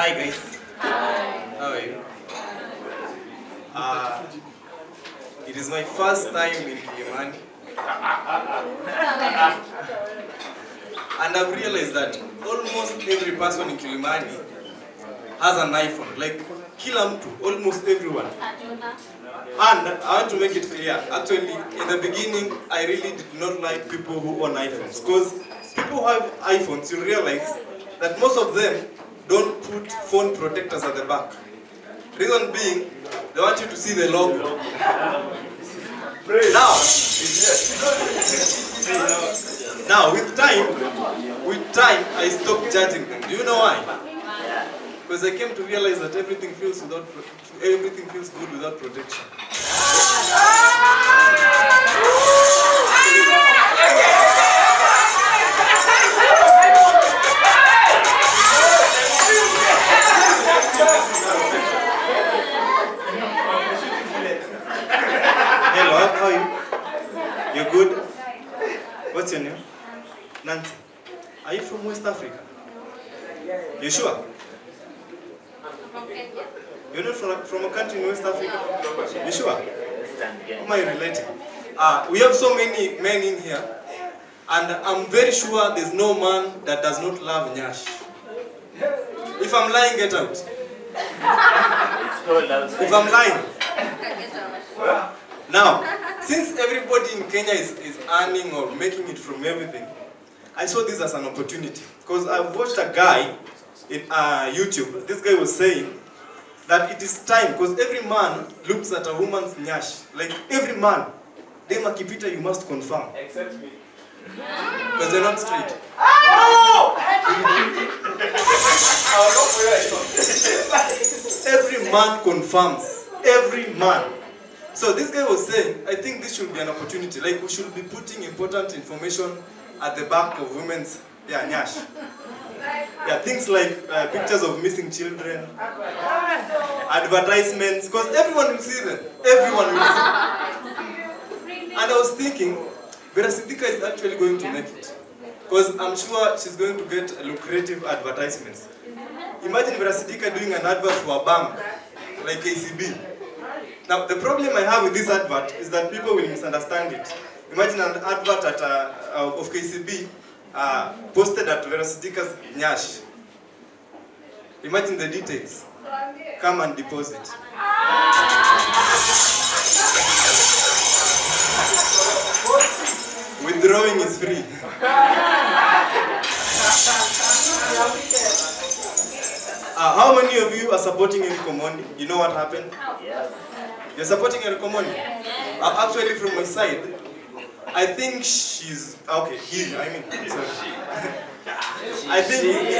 Hi guys. How are you? Uh, it is my first time in Kilimani. and I've realized that almost every person in Kilimani has an iPhone. Like kila almost everyone. And I want to make it clear, actually, in the beginning, I really did not like people who own iPhones. Because people who have iPhones, you realize that most of them don't put phone protectors at the back. Reason being, they want you to see the logo. Now, now with time, with time, I stopped judging them. Do you know why? Because I came to realize that everything feels without everything feels good without protection. Nancy. Are you from West Africa? You sure? You're not from, from a country in West Africa? You sure? Who am I relating? Uh, we have so many men in here, and I'm very sure there's no man that does not love Nyash. If I'm lying, get out. If I'm lying. Now, since everybody in Kenya is, is earning or making it from everything, I saw this as an opportunity. Because I watched a guy in uh, YouTube, this guy was saying that it is time, because every man looks at a woman's nyash. Like every man, dem akipita you must confirm. Except me. Because they're not straight. Every man confirms. Every man. So this guy was saying, I think this should be an opportunity. Like we should be putting important information at the back of women's yeah, nyash. Yeah, things like uh, pictures of missing children, advertisements, because everyone will see them. Everyone will see. Them. And I was thinking, Vera Sidika is actually going to make it. Because I'm sure she's going to get lucrative advertisements. Imagine Vera Sidika doing an advert for a bank, like KCB. Now, the problem I have with this advert is that people will misunderstand it. Imagine an advert at, uh, uh, of KCB uh, posted at Vera Sidika's Nyash. Imagine the details. Come and deposit. Withdrawing is free. Uh, how many of you are supporting Eric Omondi? You know what happened? You're supporting Eric Omondi? Uh, actually, from my side, I think she's okay. He, I mean, sorry. I think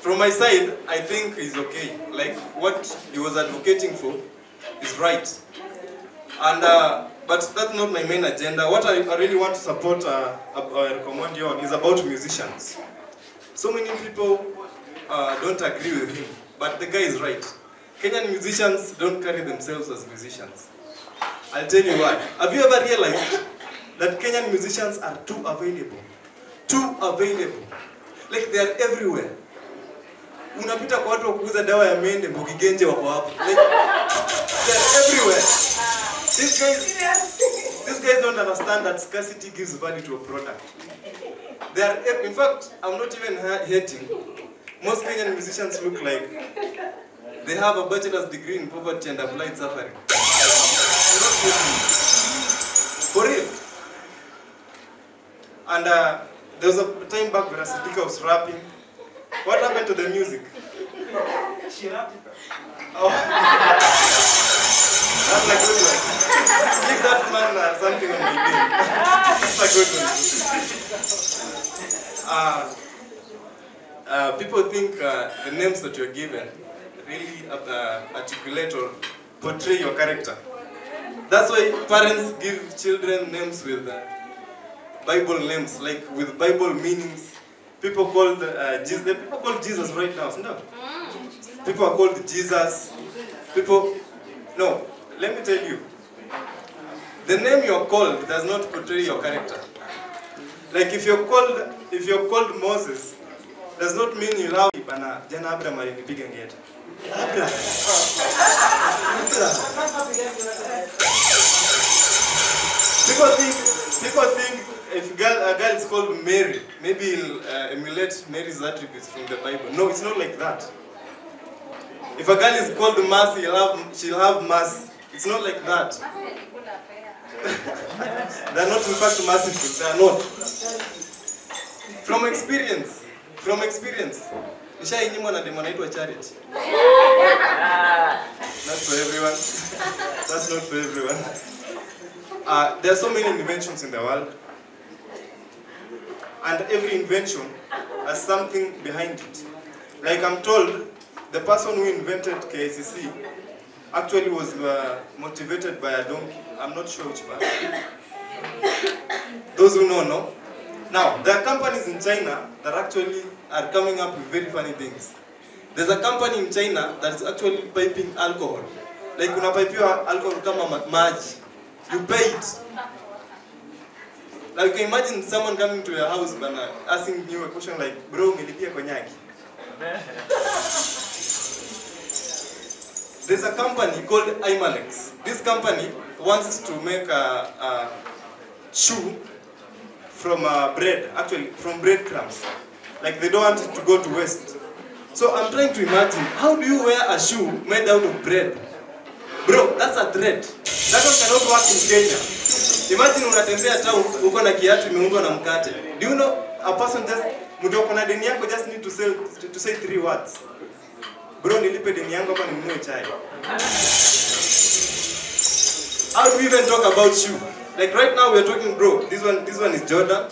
from my side, I think he's okay. Like what he was advocating for is right. And uh, but that's not my main agenda. What I, I really want to support uh, uh, recommend you on is about musicians. So many people uh, don't agree with him, but the guy is right. Kenyan musicians don't carry themselves as musicians. I'll tell you why. Have you ever realized that Kenyan musicians are too available? Too available. Like they are everywhere. Unapita kwa watu wa dawa ya mende, Genje wako hapo. They are everywhere. These guys, these guys don't understand that scarcity gives value to a product. They are, in fact, I'm not even ha- hating. Most Kenyan musicians look like they have a bachelor's degree in poverty and applied suffering. For real. And uh, there was a time back when Asidika was rapping. What happened to the music? She rapped it. Oh. That's a good one. Give that man uh, something on my name. That's a good one. Uh, uh, people think uh, the names that you're given really uh, articulate or portray your character. That's why parents give children names with uh, Bible names, like with Bible meanings. People called uh, Jesus. People called Jesus right now, isn't? People are called Jesus. People, no. Let me tell you. The name you're called does not portray your character. Like if you're called, if you're called Moses, does not mean you love bana jana Abraham alinipiga ngeta. Abraham. People think people think if girl, a girl is called Mary, maybe he'll uh, emulate Mary's attributes from the Bible. No, it's not like that. If a girl is called Mercy, he'll have, she'll have mercy. It's not like that. They're not in fact merciful. They are not. From experience, from experience, nishainyimwa na demo anaitwa Charity. Not for everyone. That's not for everyone. Uh, there are so many inventions in the world, and every invention has something behind it. Like I'm told, the person who invented KCC actually was uh, motivated by a donkey. I'm not sure which part. Those who know, know. Now, there are companies in China that actually are coming up with very funny things. There's a company in China that is actually piping alcohol. Like unapaipiwa alcohol kama ma- maji. You pay it. Like you can imagine someone coming to your house bana asking you a question like, bro, umelipia konyaki? There's a company called Imalex. This company wants to make a, a shoe from uh, bread, actually from breadcrumbs. Like they don't want it to go to waste. So I'm trying to imagine, how do you wear a shoe made out of bread? Bro, that's a threat. That one cannot work in Kenya. Imagine unatembea town uko na kiatu imeungwa na mkate. Do you know a person just mtu uko na deni yako just need to sell to, say three words. Bro, nilipe deni yangu hapa ninunue chai. How do we even talk about you? Like right now we are talking bro, this one this one is Jordan.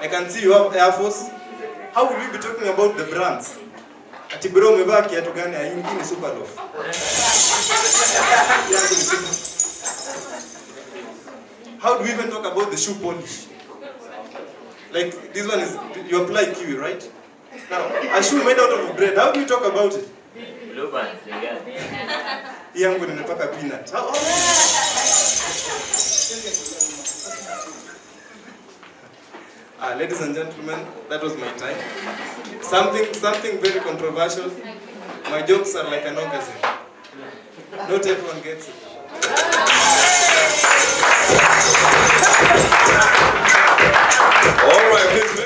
I can see you have Air Force. How will we be talking about the brands? Ati bro umevaa kiatu gani? Hii ni super loaf. Yangu ni super. How do we even talk about the shoe polish? Like this one is you apply kiwi, right? Now, a shoe made out of bread. How do we talk about it? Blue band. Hii yangu nimepaka peanut. How, how? Ah, ladies and gentlemen, that was my time. Something, something very controversial. My jokes are like an orgasm. Not everyone gets it. All right, please.